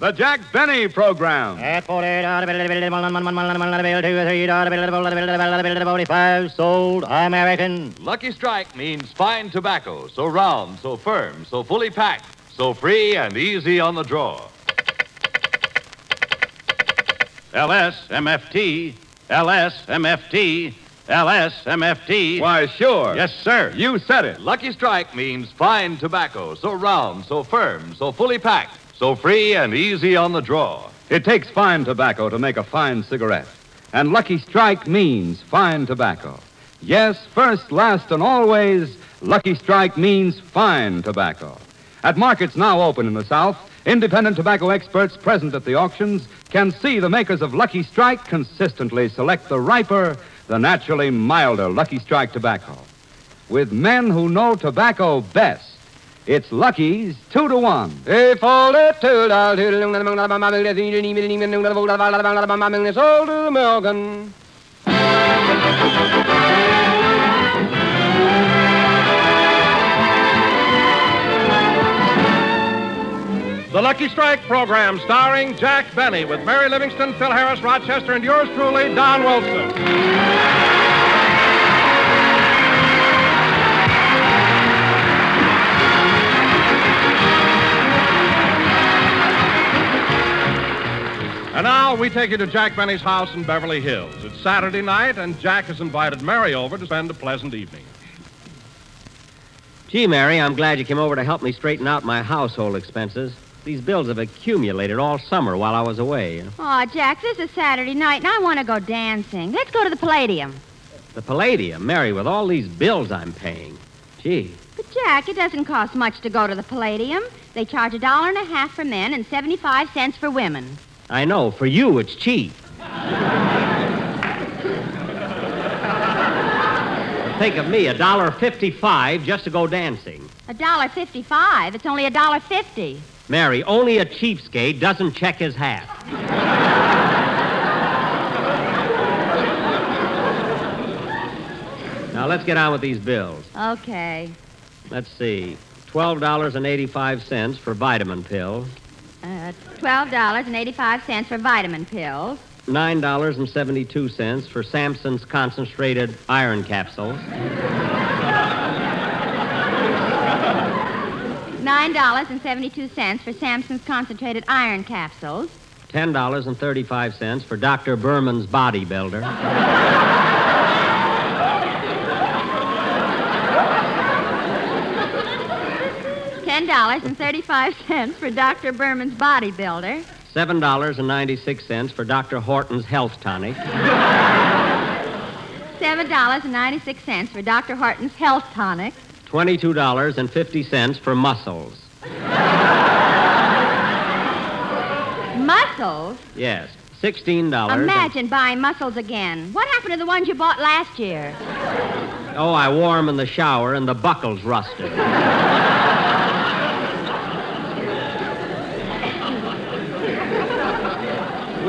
The Jack Benny Program. At 45 sold American. Lucky Strike means fine tobacco, so round, so firm, so fully packed, so free and easy on the draw. LSMFT, LSMFT, LSMFT. Why, sure. Yes, sir. You said it. Lucky Strike means fine tobacco, so round, so firm, so fully packed, so free and easy on the draw. It takes fine tobacco to make a fine cigarette. And Lucky Strike means fine tobacco. Yes, first, last, and always, Lucky Strike means fine tobacco. At markets now open in the South, independent tobacco experts present at the auctions can see the makers of Lucky Strike consistently select the riper, the naturally milder Lucky Strike tobacco. With men who know tobacco best, it's Lucky's two to one. Sold American. The Lucky Strike program starring Jack Benny with Mary Livingstone, Phil Harris, Rochester, and yours truly, Don Wilson. And now we take you to Jack Benny's house in Beverly Hills. It's Saturday night, and Jack has invited Mary over to spend a pleasant evening. Gee, Mary, I'm glad you came over to help me straighten out my household expenses. These bills have accumulated all summer while I was away. Oh, Jack, this is Saturday night, and I want to go dancing. Let's go to the Palladium. The Palladium, Mary, with all these bills I'm paying. Gee, But, Jack, it doesn't cost much to go to the Palladium. They charge a dollar and a half for men and 75 cents for women. I know, for you it's cheap. Think of me, a dollar fifty-five just to go dancing. A dollar fifty-five. It's only a dollar fifty. Mary, only a cheapskate doesn't check his hat. now let's get on with these bills. Okay. Let's see. Twelve dollars and eighty-five cents for vitamin pills. Uh, twelve dollars and eighty-five cents for vitamin pills. Nine dollars and seventy-two cents for Samson's concentrated iron capsules. Nine dollars and seventy-two cents for Samson's concentrated iron capsules. Ten dollars and thirty-five cents for Dr. Berman's bodybuilder. Ten dollars and thirty-five cents for Dr. Berman's bodybuilder. Seven dollars and ninety-six cents for Dr. Horton's health tonic. Seven dollars and ninety-six cents for Dr. Horton's health tonic. Twenty-two dollars and fifty cents for muscles. Muscles. Yes. Sixteen dollars. Imagine buying muscles again. What happened to the ones you bought last year? Oh, I wore them in the shower and the buckles rusted.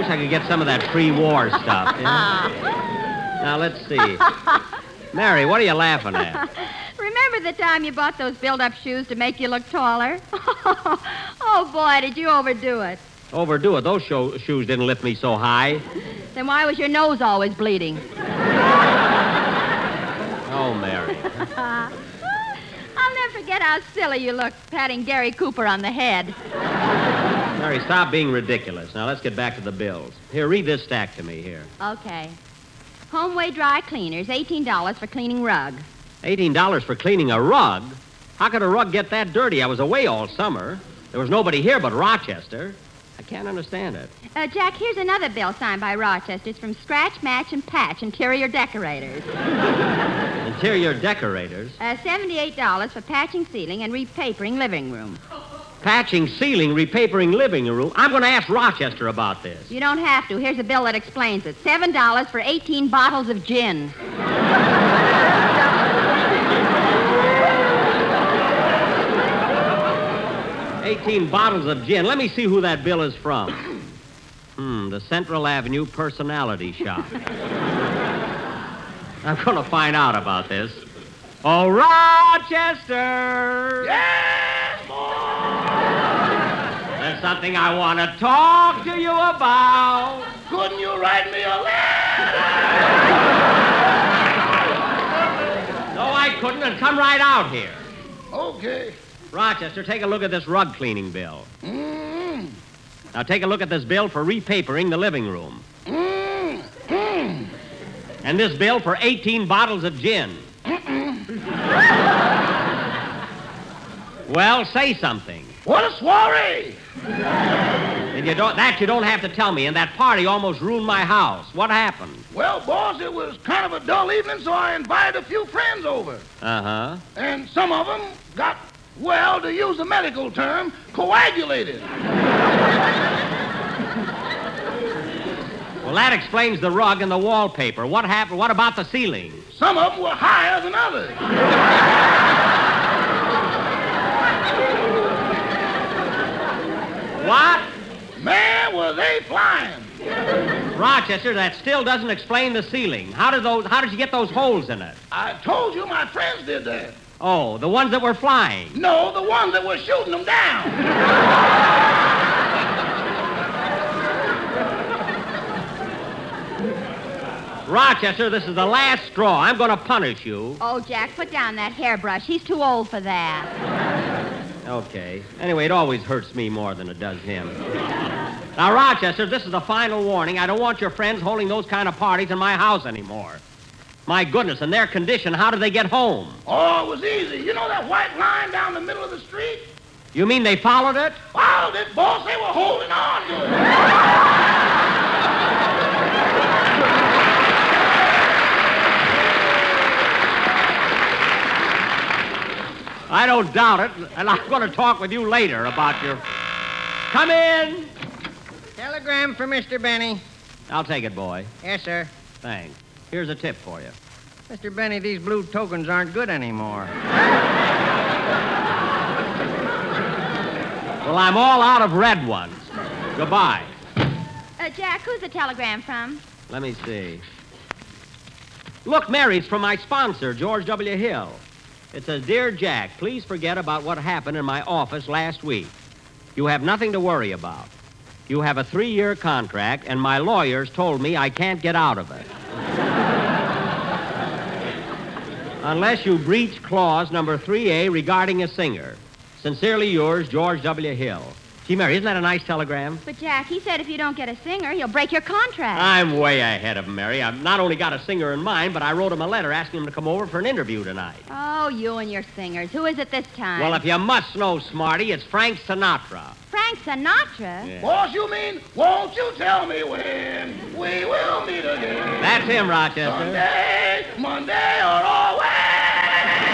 Wish I could get some of that pre-war stuff. yeah? Now let's see. Mary, what are you laughing at? Remember the time you bought those build-up shoes to make you look taller? oh boy, did you overdo it. Overdo it. Those sho- shoes didn't lift me so high. Then why was your nose always bleeding? Oh, Mary. I'll never forget how silly you looked patting Gary Cooper on the head. Mary, stop being ridiculous. Now let's get back to the bills. Here, read this stack to me here. Okay. Homeway dry cleaners, $18 for cleaning rug. $18 for cleaning a rug? How could a rug get that dirty? I was away all summer. There was nobody here but Rochester. I can't understand it. Uh, Jack, here's another bill signed by Rochester. It's from Scratch, Match, and Patch Interior Decorators. Interior decorators. Uh, $78 for patching ceiling and repapering living room. Patching ceiling, repapering living room. I'm going to ask Rochester about this. You don't have to. Here's a bill that explains it. $7 for 18 bottles of gin. 18 bottles of gin. Let me see who that bill is from. Hmm, the Central Avenue Personality Shop. I'm going to find out about this. Oh, Rochester! Yes, There's something I want to talk to you about. Couldn't you write me a letter? No, I couldn't, and come right out here. Okay. Rochester, take a look at this rug cleaning bill. Mm, Now take a look at this bill for repapering the living room. mm, mm. And this bill for 18 bottles of gin. well, say something. What a soiree! And you don't that you don't have to tell me. And that party almost ruined my house. What happened? Well, boss, it was kind of a dull evening, so I invited a few friends over. Uh-huh. And some of them got, well, to use a medical term, coagulated. Well, that explains the rug and the wallpaper. What happened? What about the ceiling? Some of them were higher than others. What? Man, were they flying. Rochester, that still doesn't explain the ceiling. How did those how did you get those holes in it? I told you my friends did that. Oh, the ones that were flying. No, the ones that were shooting them down. Rochester, this is the last straw. I'm going to punish you. Oh, Jack, put down that hairbrush. He's too old for that. Okay. Anyway, it always hurts me more than it does him. Now, Rochester, this is the final warning. I don't want your friends holding those kind of parties in my house anymore. My goodness, in their condition, how do they get home? Oh, it was easy. You know that white line down the middle of the street? You mean they followed it? Followed it, boss. They were holding on to it. I don't doubt it, and I'm going to talk with you later about your. Come in. Telegram for Mr. Benny. I'll take it, boy. Yes, sir. Thanks. Here's a tip for you. Mr. Benny, these blue tokens aren't good anymore. Well, I'm all out of red ones. Goodbye. Uh, Jack, who's the telegram from? Let me see. Look, Mary, it's from my sponsor, George W. Hill. It says, Dear Jack, please forget about what happened in my office last week. You have nothing to worry about. You have a three year contract, and my lawyers told me I can't get out of it. Unless you breach clause number 3A regarding a singer. Sincerely yours, George W. Hill. Gee, Mary, isn't that a nice telegram? But, Jack, he said if you don't get a singer, he'll break your contract. I'm way ahead of him, Mary. I've not only got a singer in mind, but I wrote him a letter asking him to come over for an interview tonight. Oh, you and your singers. Who is it this time? Well, if you must know, Smarty, it's Frank Sinatra. Frank Sinatra? Boss, you mean, won't you tell me when we will meet again? That's him, Rochester. Sunday, Monday, or always.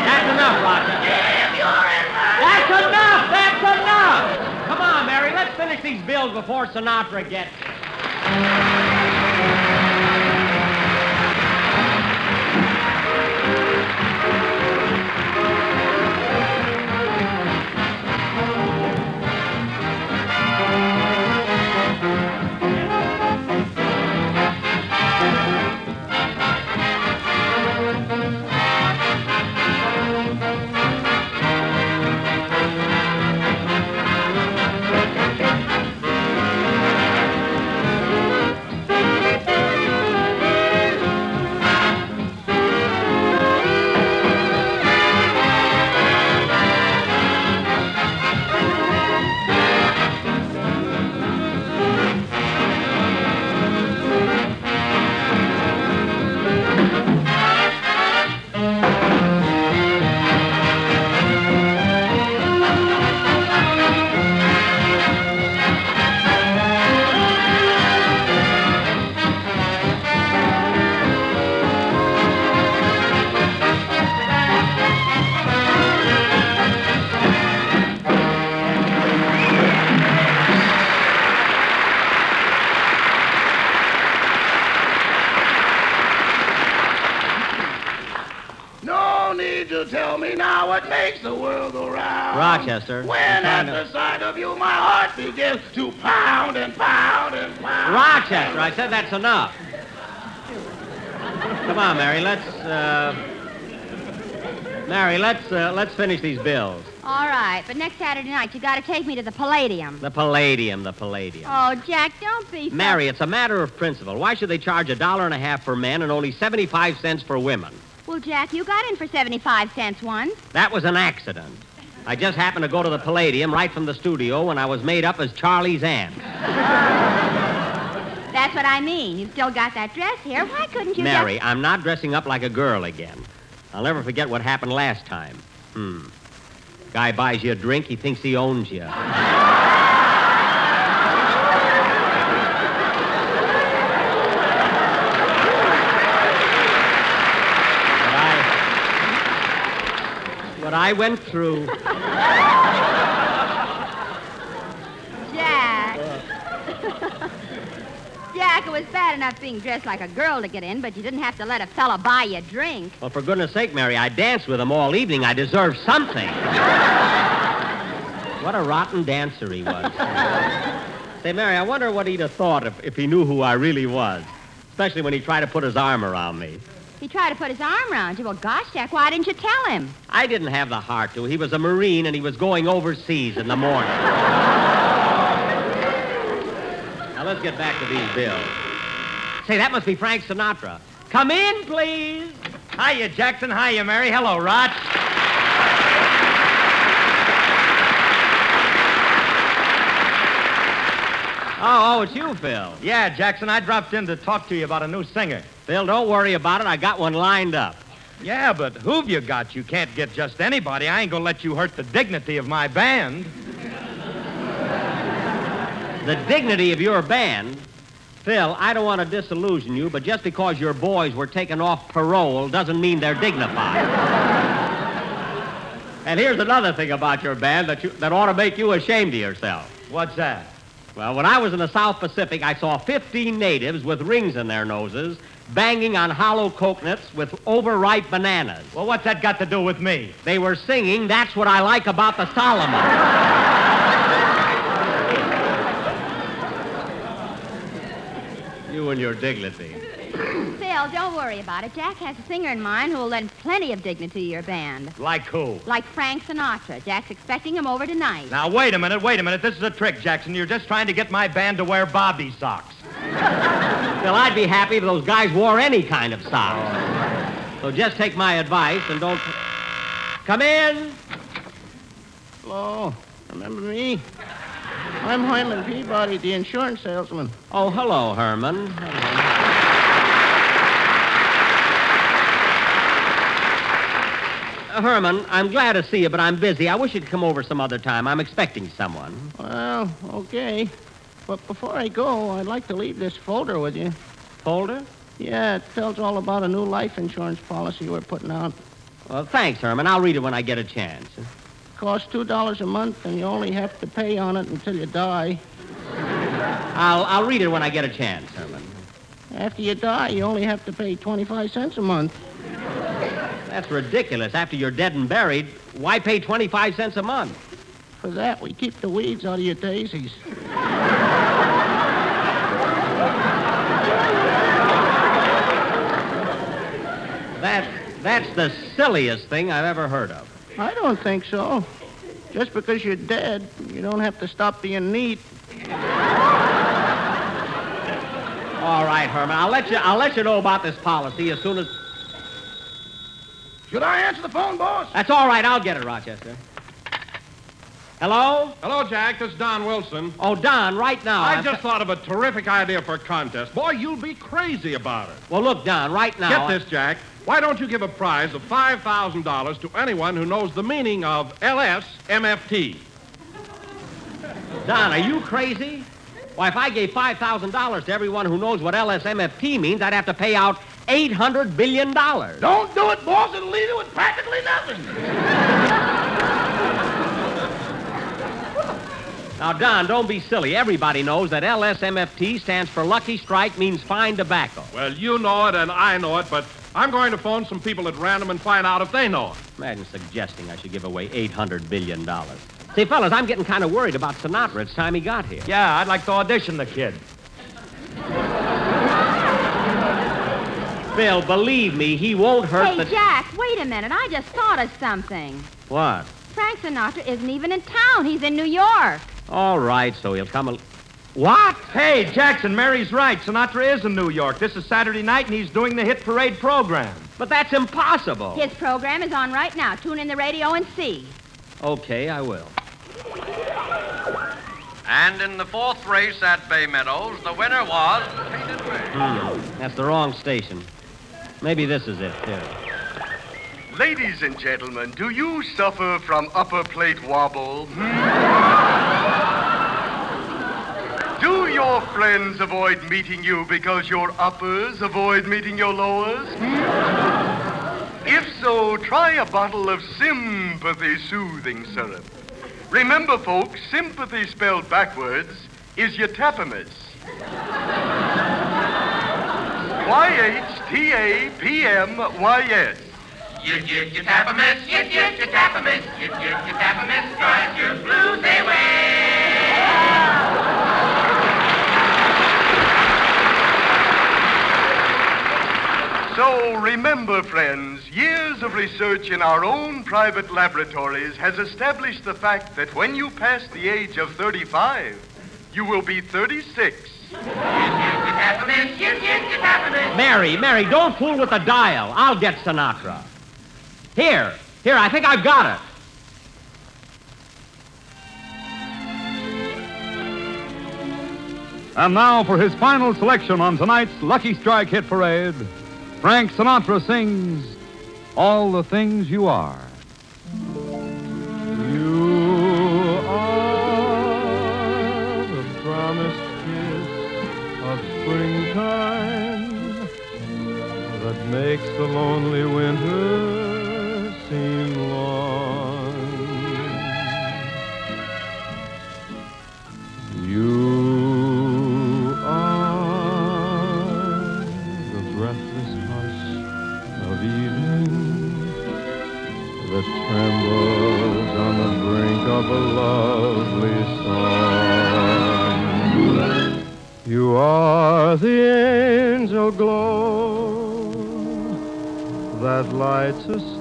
That's enough, Rochester. If you're in my... That's enough! That's enough! Come on, Mary, let's finish these bills before Sinatra gets. No I said that's enough. Come on, Mary, let's, uh. Mary, let's, uh, let's finish these bills. All right, but next Saturday night, you got to take me to the Palladium. The Palladium, the Palladium. Oh, Jack, don't be. so- Mary, it's a matter of principle. Why should they charge a dollar and a half for men and only 75 cents for women? Well, Jack, you got in for 75 cents once. That was an accident. I just happened to go to the Palladium right from the studio when I was made up as Charlie's aunt. That's what I mean. You've still got that dress here. Why couldn't you Mary, I'm not dressing up like a girl again. I'll never forget what happened last time. Hmm. Guy buys you a drink, he thinks he owns you. What I, what I went through. just... Jack. Jack, it was bad enough being dressed like a girl to get in, but you didn't have to let a fella buy you a drink. Well, for goodness sake, Mary, I danced with him all evening. I deserve something. what a rotten dancer he was. Say, Mary, I wonder what he'd have thought if, if he knew who I really was, especially when he tried to put his arm around me. He tried to put his arm around you. Well, gosh, Jack, why didn't you tell him? I didn't have the heart to. He was a Marine and he was going overseas in the morning. now, let's get back to these bills. Say, that must be Frank Sinatra. Come in, please. Hiya, Jackson. Hiya, Mary. Hello, Rod. Oh, oh, it's you, Phil. Yeah, Jackson, I dropped in to talk to you about a new singer. Phil, don't worry about it. I got one lined up. Yeah, but who've you got? You can't get just anybody. I ain't gonna let you hurt the dignity of my band. The dignity of your band. Phil, I don't want to disillusion you, but just because your boys were taken off parole doesn't mean they're dignified. and here's another thing about your band that, you, that ought to make you ashamed of yourself. What's that? Well, when I was in the South Pacific, I saw 15 natives with rings in their noses banging on hollow coconuts with overripe bananas. Well, what's that got to do with me? They were singing, That's What I Like About the Solomon. you and your dignity. Phil, don't worry about it. Jack has a singer in mind who will lend plenty of dignity to your band. Like who? Like Frank Sinatra. Jack's expecting him over tonight. Now, wait a minute, wait a minute. This is a trick, Jackson. You're just trying to get my band to wear bobby socks. Well, I'd be happy if those guys wore any kind of socks. So just take my advice and don't. Come in. Hello. Remember me? I'm Hyman Peabody, the insurance salesman. Oh, hello, Herman. Uh, Herman, I'm glad to see you, but I'm busy. I wish you'd come over some other time. I'm expecting someone. Well, okay. But before I go, I'd like to leave this folder with you. Folder? Yeah, it tells all about a new life insurance policy we're putting out. Well, thanks, Herman. I'll read it when I get a chance. Costs two dollars a month, and you only have to pay on it until you die. I'll, I'll read it when I get a chance, Herman. After you die, you only have to pay twenty-five cents a month. That's ridiculous. After you're dead and buried, why pay 25 cents a month? For that, we keep the weeds out of your daisies. That, that's the silliest thing I've ever heard of. I don't think so. Just because you're dead, you don't have to stop being neat. All right, Herman. I'll let you. I'll let you know about this policy as soon as. Should I answer the phone, boss? That's all right. I'll get it, Rochester. Hello? Hello, Jack. This is Don Wilson. Oh, Don, right now. I I've just thought of a terrific idea for a contest. Boy, you'll be crazy about it. Well, look, Don, right now. Get this, Jack. Why don't you give a prize of $5,000 to anyone who knows the meaning of LSMFT? Don, are you crazy? Why, if I gave $5,000 to everyone who knows what LSMFT means, I'd have to pay out $800 billion. Don't do it, boss. It'll leave you with practically nothing. Now, Don, don't be silly. Everybody knows that LSMFT stands for Lucky Strike means fine tobacco. Well, you know it and I know it, but I'm going to phone some people at random and find out if they know it. Imagine suggesting I should give away $800 billion. See, fellas, I'm getting kind of worried about Sinatra. It's time he got here. Yeah, I'd like to audition the kid. Phil, believe me, he won't hurt Hey, the... Jack, wait a minute. I just thought of something. What? Frank Sinatra isn't even in town. He's in New York. All right, so he'll come. A... What? Hey, Jackson, Mary's right. Sinatra is in New York. This is Saturday night, and he's doing the hit parade program. But that's impossible. His program is on right now. Tune in the radio and see. Okay, I will. And in the fourth race at Bay Meadows, the winner was Painted Red. Hmm, that's the wrong station. Maybe this is it, too. Ladies and gentlemen, do you suffer from upper plate wobble? Do your friends avoid meeting you because your uppers avoid meeting your lowers? If so, try a bottle of sympathy soothing syrup. Remember, folks, sympathy spelled backwards is yatapamis. Y-H-T-A-P-M-Y-S. You get your tapamis, you get your tapamis, you get a tapamis, drive your blues away. So remember, friends, years of research in our own private laboratories has established the fact that when you pass the age of 35, you will be 36. Mary, Mary, don't fool with the dial. I'll get Sinatra. Here, here, I think I've got it. And now for his final selection on tonight's Lucky Strike Hit Parade, Frank Sinatra sings All the Things You Are. You are the promised kiss of springtime that makes the lonely winter long. You are the breathless hush of evening that trembles on the brink of a lovely song. You are the angel glow that lights a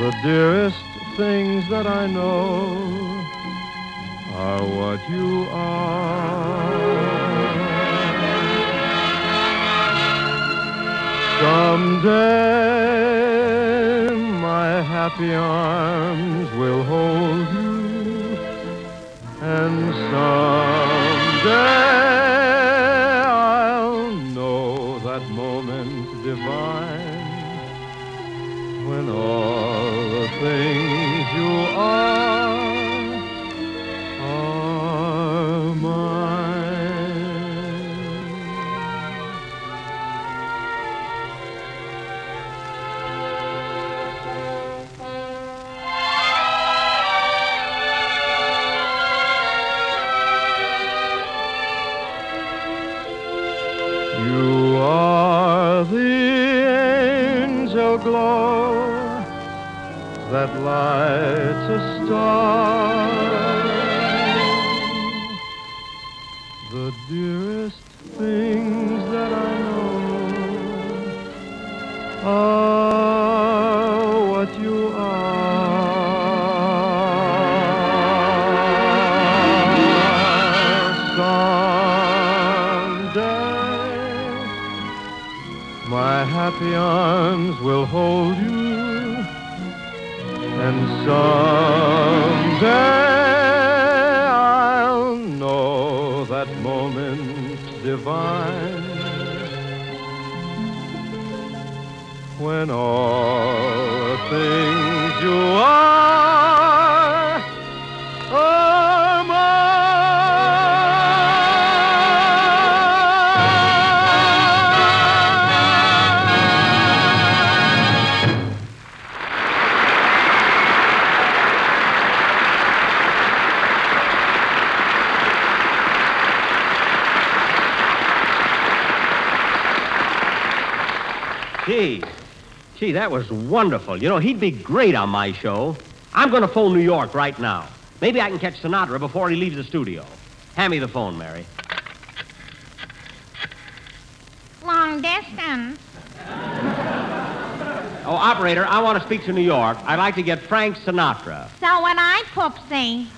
The dearest things that I know are what you are. Someday my happy arms will hold you, and someday that lights a star. The dearest things that I know are what you are. Someday my happy arms will hold you, and someday I'll know that moment divine. When all the things you are that was wonderful. You know, he'd be great on my show. I'm going to phone New York right now. Maybe I can catch Sinatra before he leaves the studio. Hand me the phone, Mary. Long distance. Oh, operator, I want to speak to New York. I'd like to get Frank Sinatra. So when I poopsie.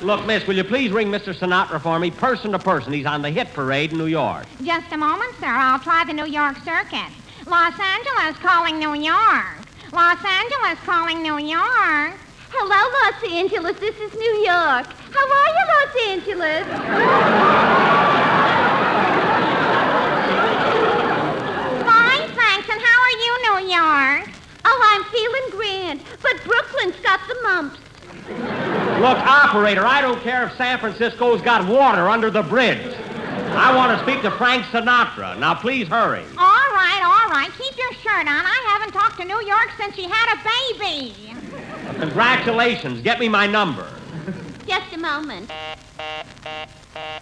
Look, miss, will you please ring Mr. Sinatra for me, person to person? He's on the hit parade in New York. Just a moment, sir. I'll try the New York circuit. Los Angeles calling New York. Los Angeles calling New York. Hello, Los Angeles. This is New York. How are you, Los Angeles? Fine, thanks. And how are you, New York? Oh, I'm feeling grand. But Brooklyn's got the mumps. Look, operator, I don't care if San Francisco's got water under the bridge. I want to speak to Frank Sinatra. Now, please hurry. All right, all right. Keep your shirt on. I haven't talked to New York since she had a baby. Congratulations. Get me my number. Just a moment.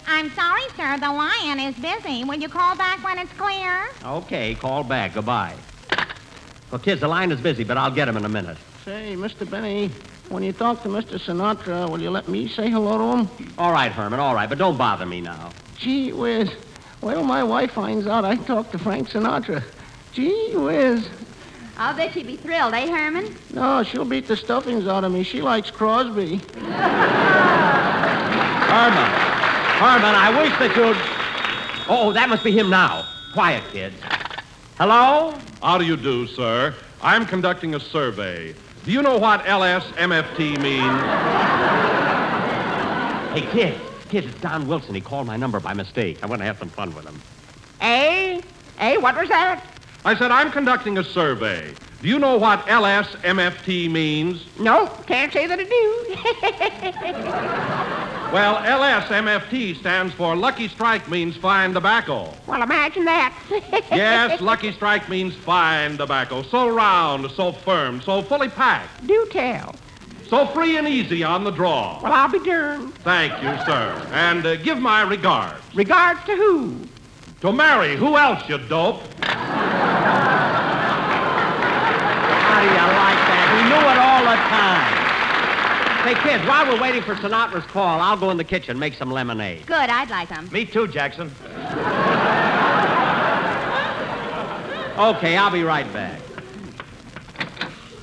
I'm sorry, sir. The lion is busy. Will you call back when it's clear? Okay, call back. Goodbye. Well, kids, the line is busy, but I'll get him in a minute. Say, Mr. Benny, when you talk to Mr. Sinatra, will you let me say hello to him? All right, Herman, all right, but don't bother me now. Gee whiz. Well, my wife finds out I talked to Frank Sinatra. Gee whiz. I'll bet she'd be thrilled, eh, Herman? No, she'll beat the stuffings out of me. She likes Crosby. Herman. Herman, I wish that you'd. Oh, that must be him now. Quiet, kids. Hello? How do you do, sir? I'm conducting a survey. Do you know what LSMFT means? Hey, kid. Kid, it's Don Wilson. He called my number by mistake. I want to have some fun with him. Eh? Eh? What was that? I said I'm conducting a survey. Do you know what LSMFT means? No, can't say that I do. Well, LSMFT stands for Lucky Strike means fine tobacco. well, imagine that. Yes, Lucky Strike means fine tobacco. So round, so firm, so fully packed, Do tell. so free and easy on the draw. Well, I'll be darned. Thank you, sir. And uh, give my regards. Regards to who? To Mary, who else, you dope? How do you like that? He knew it all the time. Hey, kids, while we're waiting for Sinatra's call, I'll go in the kitchen make some lemonade. Good, I'd like them. Me too, Jackson. Okay, I'll be right back.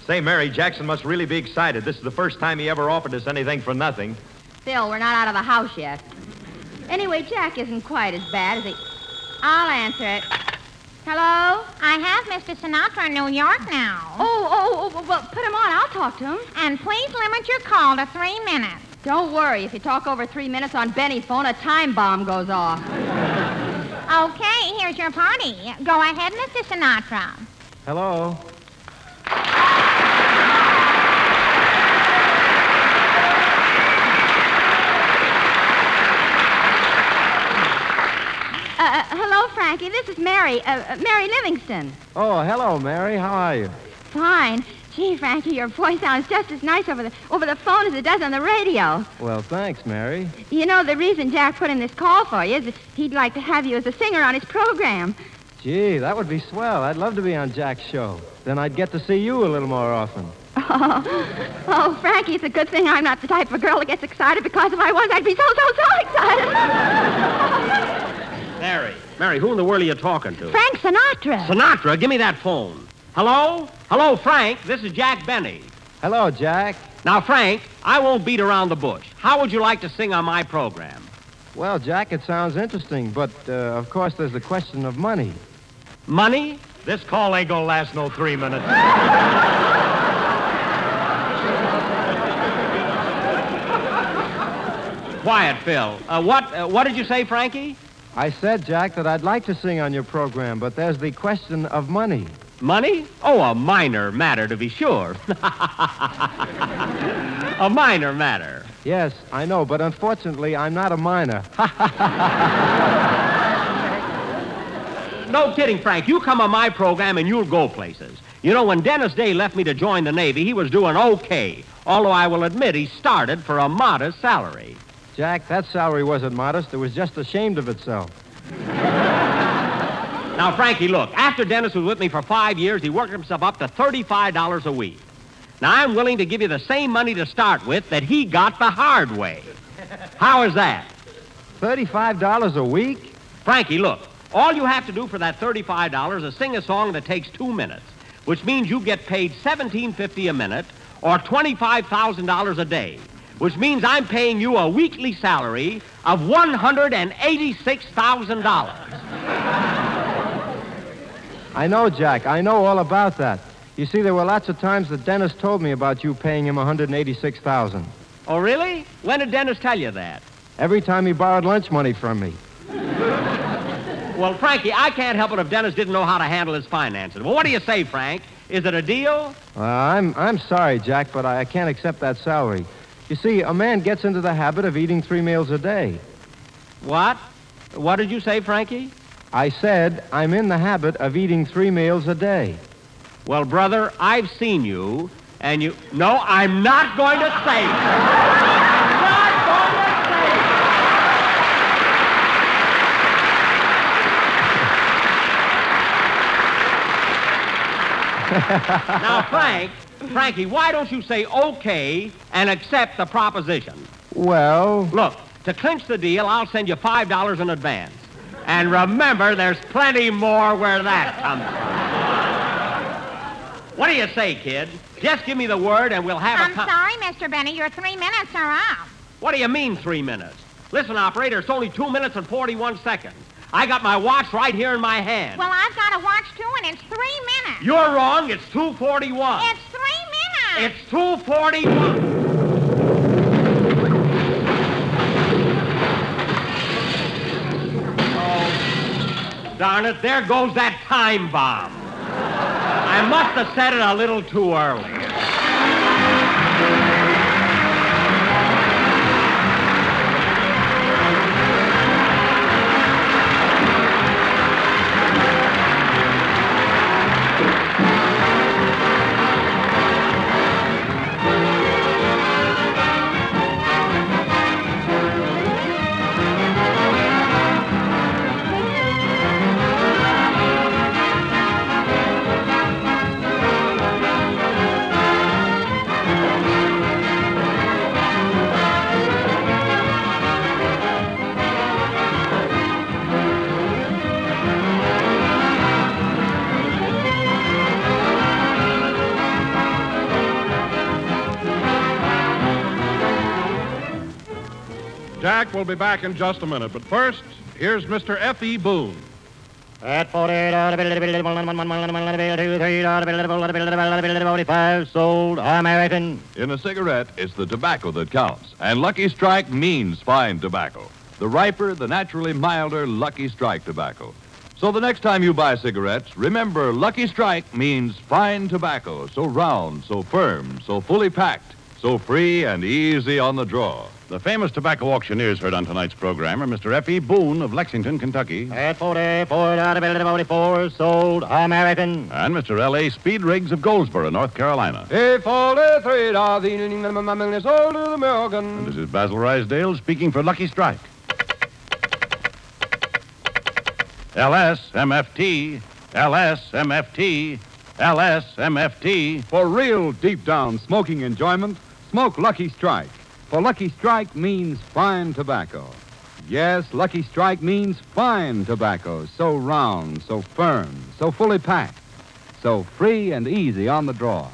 Say, Mary, Jackson must really be excited. This is the first time he ever offered us anything for nothing. Still, we're not out of the house yet. Anyway, Jack isn't quite as bad as he. I'll answer it. Hello? I have Mr. Sinatra in New York now. Oh, oh, oh, well, put him on. I'll talk to him. And please limit your call to three minutes. Don't worry. If you talk over three minutes on Benny's phone, a time bomb goes off. Okay, here's your party. Go ahead, Mr. Sinatra. Hello. Uh, uh, hello, Frankie. This is Mary. Uh, uh, Mary Livingstone. Oh, hello, Mary. How are you? Fine. Gee, Frankie, your voice sounds just as nice over the over the phone as it does on the radio. Well, thanks, Mary. You know, the reason Jack put in this call for you is that he'd like to have you as a singer on his program. Gee, that would be swell. I'd love to be on Jack's show. Then I'd get to see you a little more often. Oh, oh, Frankie, it's a good thing I'm not the type of girl that gets excited because if I was, I'd be so, so, so excited. Mary. Mary, who in the world are you talking to? Frank Sinatra. Sinatra, give me that phone. Hello? Hello, Frank. This is Jack Benny. Hello, Jack. Now, Frank, I won't beat around the bush. How would you like to sing on my program? Well, Jack, it sounds interesting, but uh, of course there's the question of money. Money? This call ain't gonna last no three minutes. Quiet, Phil. Uh, what, uh, what did you say, Frankie? I said, Jack, that I'd like to sing on your program, but there's the question of money. Money? Oh, a minor matter, to be sure. a minor matter. Yes, I know, but unfortunately, I'm not a minor. No kidding, Frank. You come on my program and you'll go places. You know, when Dennis Day left me to join the Navy, he was doing okay. Although I will admit he started for a modest salary. Jack, that salary wasn't modest. It was just ashamed of itself. Now, Frankie, look, after Dennis was with me for five years, he worked himself up to $35 a week. Now, I'm willing to give you the same money to start with that he got the hard way. How is that? $35 a week? Frankie, look, All you have to do for that $35 is sing a song that takes two minutes, which means you get paid $17.50 a minute or $25,000 a day, which means I'm paying you a weekly salary of $186,000. I know, Jack. I know all about that. You see, there were lots of times that Dennis told me about you paying him 186000 Oh, really? When did Dennis tell you that? Every time he borrowed lunch money from me. Well, Frankie, I can't help it if Dennis didn't know how to handle his finances. Well, what do you say, Frank? Is it a deal? Uh, I'm, I'm sorry, Jack, but I, I can't accept that salary. You see, a man gets into the habit of eating three meals a day. What? What did you say, Frankie? I said I'm in the habit of eating three meals a day. Well, brother, I've seen you, and you. No, I'm not going to say. I'm not going to say. now, Frank, Frankie, why don't you say okay and accept the proposition? Well, Look, to clinch the deal, I'll send you $5 in advance. And remember, there's plenty more where that comes from. What do you say, kid? Just give me the word and we'll have I'm a... con- sorry, Mr. Benny. Your three minutes are up. What do you mean, three minutes? Listen, operator, it's only two minutes and 41 seconds. I got my watch right here in my hand. Well, I've got a watch too, and it's three minutes. You're wrong. It's 241. It's three minutes. It's 241. Darn it, there goes that time bomb. I must have said it a little too early. Jack will be back in just a minute, but first, here's Mr. F.E. Boone. At 45 sold American. In a cigarette, it's the tobacco that counts. And Lucky Strike means fine tobacco. The riper, the naturally milder Lucky Strike tobacco. So the next time you buy cigarettes, remember Lucky Strike means fine tobacco. So round, so firm, so fully packed, so free and easy on the draw. The famous tobacco auctioneers heard on tonight's program are Mr. F.E. Boone of Lexington, Kentucky. At 44 sold American. And Mr. L.A. Speed Riggs of Goldsboro, North Carolina. If only three dollars sold to the American. And this is Basil Ruysdael speaking for Lucky Strike. LSMFT, LSMFT, LSMFT. For real deep down smoking enjoyment, smoke Lucky Strike. For Lucky Strike means fine tobacco. Yes, Lucky Strike means fine tobacco. So round, so firm, so fully packed, so free and easy on the draw.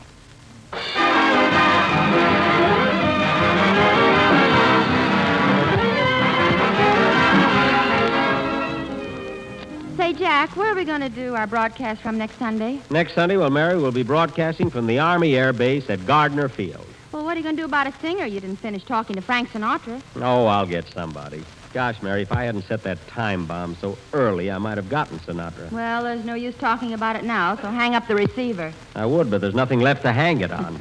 Say, Jack, where are we going to do our broadcast from next Sunday? Next Sunday, well, Mary we'll be broadcasting from the Army Air Base at Gardner Field. Well, what are you going to do about a singer? You didn't finish talking to Frank Sinatra. Oh, I'll get somebody. Gosh, Mary, if I hadn't set that time bomb so early, I might have gotten Sinatra. Well, there's no use talking about it now, so hang up the receiver. I would, but there's nothing left to hang it on.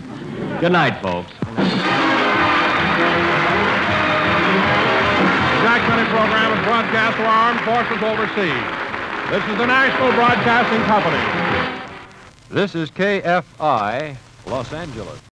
Good night, folks. The Jack Benny program is broadcast to our armed forces overseas. This is the National Broadcasting Company. This is KFI, Los Angeles.